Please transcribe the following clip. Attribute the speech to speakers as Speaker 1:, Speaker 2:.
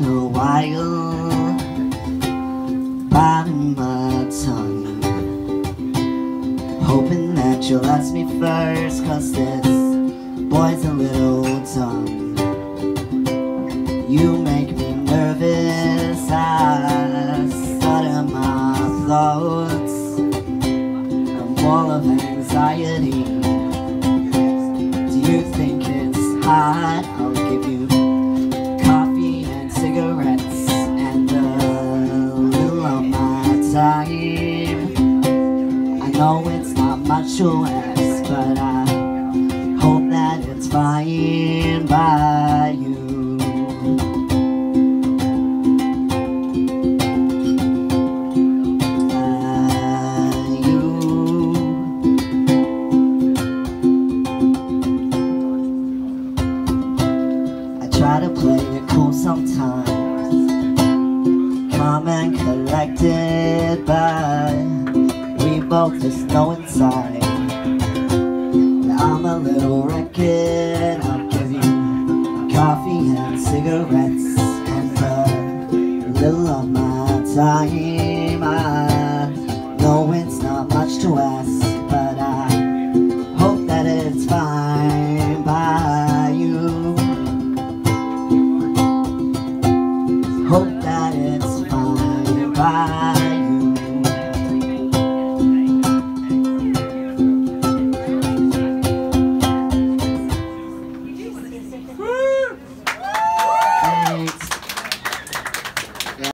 Speaker 1: little while Biting my tongue Hoping that you'll ask me first Cause this boy's a little dumb. You make me nervous I stutter my thoughts I'm full of anxiety. Do you think give you coffee and cigarettes and a little of my time. I know it's not much ask, try to play it cool sometimes. Calm and collected But we both just know inside. I'm a little wrecked I'll give you coffee and cigarettes And a little of my time. I know it's not much to ask Hope that